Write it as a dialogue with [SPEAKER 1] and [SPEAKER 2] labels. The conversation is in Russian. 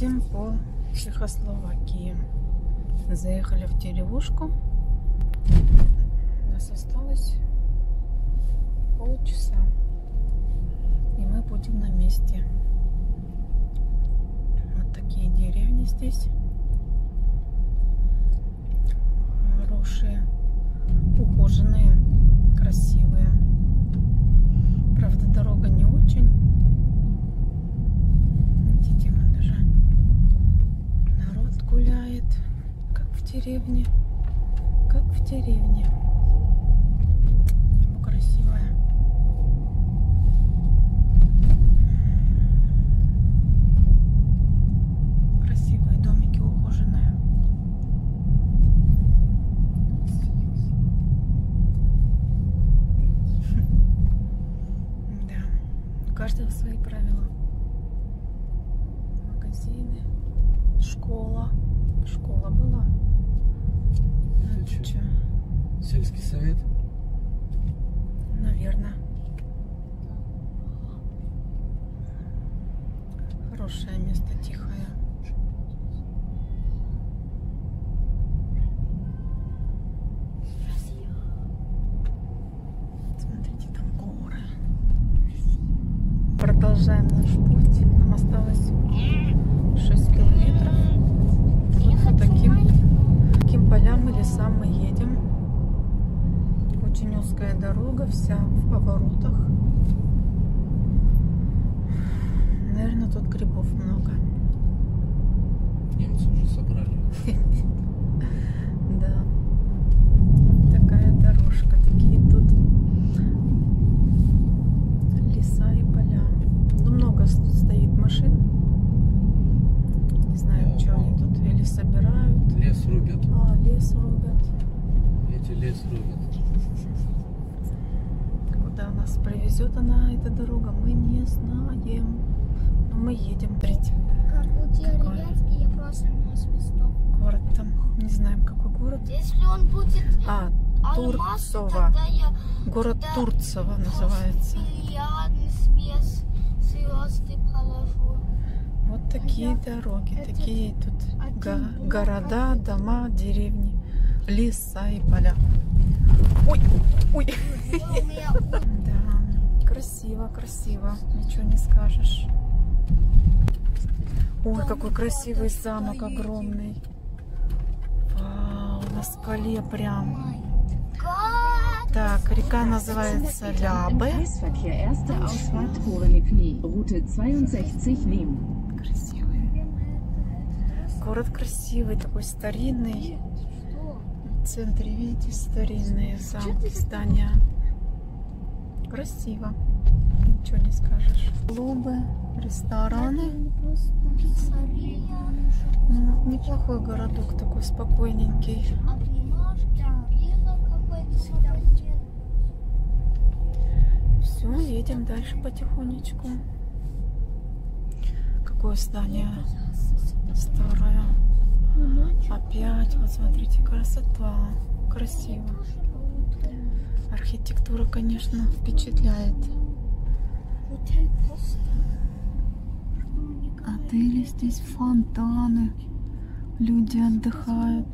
[SPEAKER 1] едем по Чехословакии. Заехали в деревушку. У нас осталось полчаса. И мы будем на месте. Вот такие деревни здесь. Хорошие, ухоженные, красивые. Правда, дорога не очень. Видите, вот даже народ гуляет, как в деревне. Как в деревне. Небо красивое. Красивые домики, ухоженные. Да, у каждого свои правила. Магазины, школа. Школа была.
[SPEAKER 2] Это чё?
[SPEAKER 1] чё,
[SPEAKER 2] Сельский совет?
[SPEAKER 1] Наверное. Хорошее место, тихое. Смотрите, там горы. Продолжаем наш путь. Нам осталось 6 километров. Вот по таким, таким полям и лесам мы едем. Очень узкая дорога, вся в поворотах. Наверное, тут грибов много.
[SPEAKER 2] Немцы уже собрали.
[SPEAKER 1] Да. Такая дорожка, такие тут леса и поля. Ну, много с- тут стоит машин. Не знаю, что они тут или собирают.
[SPEAKER 2] Лес рубят.
[SPEAKER 1] А, лес рубят.
[SPEAKER 2] Эти лес рубят.
[SPEAKER 1] Куда нас привезет она, эта дорога, мы не знаем. Но мы едем. Смотрите,
[SPEAKER 3] Как у деревенский, я просто на свисток.
[SPEAKER 1] город там. Не знаем, какой город.
[SPEAKER 3] Если он будет
[SPEAKER 1] А,
[SPEAKER 3] алмаз, тогда я
[SPEAKER 1] город
[SPEAKER 3] Да.
[SPEAKER 1] Турцево называется.
[SPEAKER 3] миллиардный свес звезды положу.
[SPEAKER 1] Вот такие дороги,
[SPEAKER 3] это
[SPEAKER 1] такие тут го- города,
[SPEAKER 3] а
[SPEAKER 1] дома, деревни, леса и поля. Ой, ой. Да, красиво, красиво, ничего не скажешь. Ой, какой красивый замок огромный. Вау, на скале прям. Так, река называется Лябе.
[SPEAKER 4] Kreisverkehr erste Ausfahrt Borenikli, Route 62 Nîmes.
[SPEAKER 1] Красивый. Город красивый, такой старинный. В центре, видите, старинные замки, здания. Красиво. Ничего не скажешь. Клубы, рестораны. Неплохой городок, такой спокойненький.
[SPEAKER 3] Свободное.
[SPEAKER 1] Все, едем дальше потихонечку. Какое здание старое. Опять, вот смотрите, красота. Красиво. Архитектура, конечно, впечатляет. Отели здесь, фонтаны. Люди отдыхают.